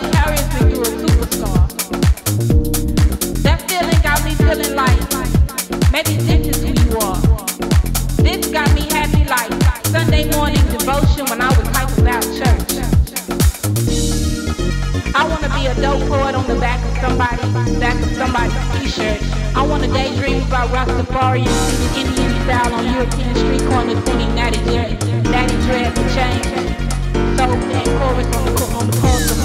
vicariously through a superstar. That feeling got me feeling like maybe this is who you are. This got me happy like Sunday morning devotion when I was hyped about church. I wanna be a dope poet on the back of somebody, back of somebody's t-shirt. I wanna daydream about singing Indian style on European street corners singing Natty Dread, Natty Dread for change. So chorus on the on the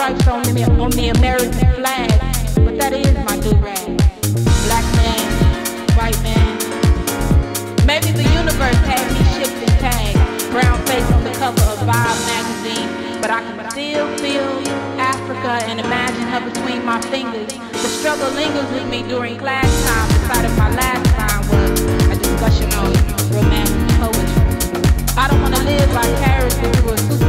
stripes on the on the American flag, but that is my do rag. Black man, white man. Maybe the universe had me shipped and tagged, brown face on the cover of Vibe magazine, but I can still feel Africa and imagine her between my fingers. The struggle lingers with me during class time. Of my last time was a discussion on romantic poetry. I don't wanna live vicariously through a